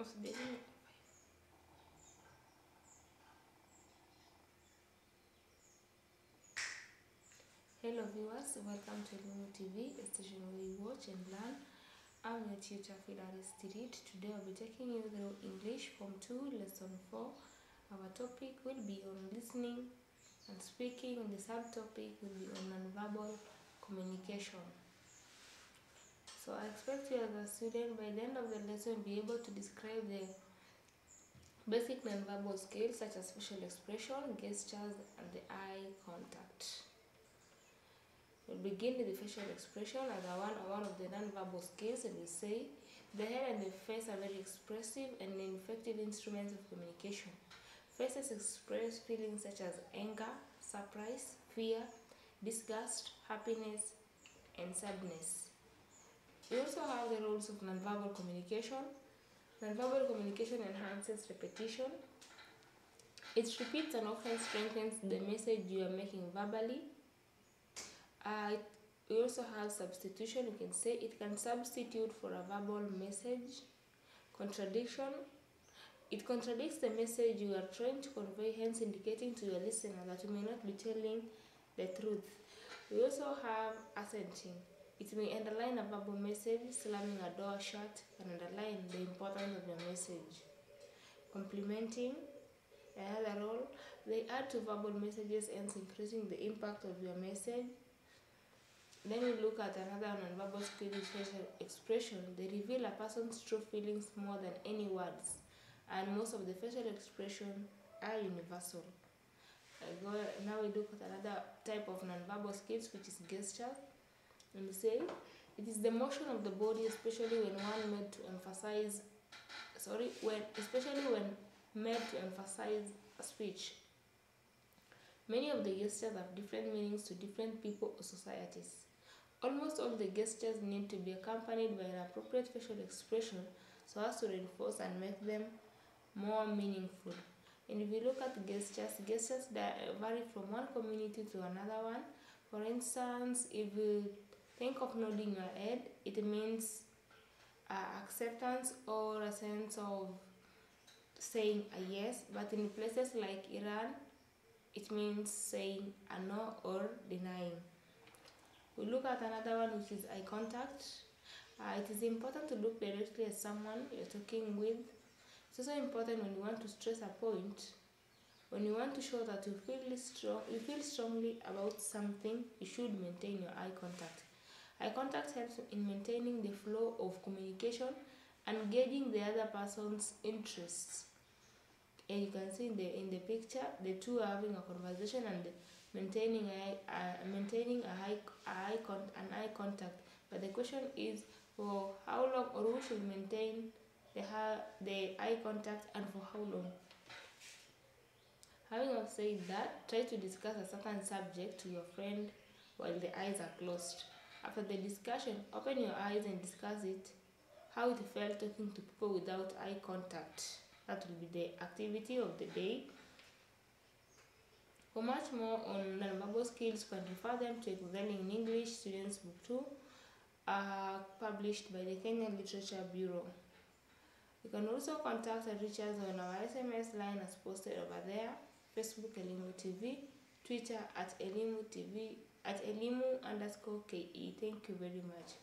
Hello viewers, welcome to Elimu TV, a station where you watch and learn. I'm your teacher Philaris Street. Today I'll be taking you through English Form 2, Lesson 4. Our topic will be on listening and speaking. The subtopic will be on nonverbal communication. So I expect you as a student by the end of the lesson be able to describe the basic nonverbal skills such as facial expression, gestures, and the eye contact. We'll begin with the facial expression as a one, one of the non-verbal skills and we say the head and the face are very expressive and effective instruments of communication. Faces express feelings such as anger, surprise, fear, disgust, happiness, and sadness. We also have the roles of nonverbal communication. Nonverbal communication enhances repetition. It repeats and often strengthens the message you are making verbally. Uh, we also have substitution. You can say it can substitute for a verbal message. Contradiction. It contradicts the message you are trying to convey, hence indicating to your listener that you may not be telling the truth. We also have assenting. It may underline a verbal message, slamming a door shut, and underline the importance of your message. Complementing. Another role, they add to verbal messages, hence increasing the impact of your message. Then we look at another nonverbal skill facial expression. They reveal a person's true feelings more than any words, and most of the facial expressions are universal. Now we look at another type of nonverbal skills, which is gesture. And we say it is the motion of the body, especially when one made to emphasize, sorry, when especially when made to emphasize a speech. Many of the gestures have different meanings to different people or societies. Almost all the gestures need to be accompanied by an appropriate facial expression so as to reinforce and make them more meaningful. And if you look at gestures, gestures that vary from one community to another one. For instance, if you think of nodding your head, it means uh, acceptance or a sense of saying a yes. But in places like Iran, it means saying a no or denying. We look at another one which is eye contact. Uh, it is important to look directly at someone you're talking with. It's also important when you want to stress a point. When you want to show that you feel strong, you feel strongly about something, you should maintain your eye contact. Eye contact helps in maintaining the flow of communication and gauging the other person's interests. And you can see in the in the picture, the two are having a conversation and maintaining eye, uh, maintaining a high a eye con- an eye contact. But the question is for how long or who should maintain the the eye contact and for how long. Having said that, try to discuss a certain subject to your friend while the eyes are closed. After the discussion, open your eyes and discuss it. How it felt talking to people without eye contact. That will be the activity of the day. For much more on nonverbal skills, you can refer them to Excelling in English Students Book 2, uh, published by the Kenyan Literature Bureau. You can also contact us on our SMS line as posted over there, Facebook Elimu TV, Twitter at Elimu TV, at Elimu underscore KE. Thank you very much.